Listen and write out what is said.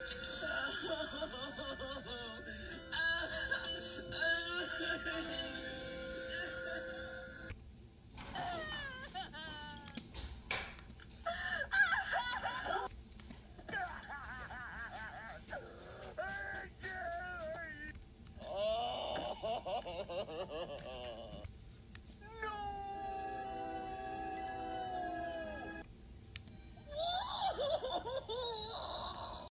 あ あ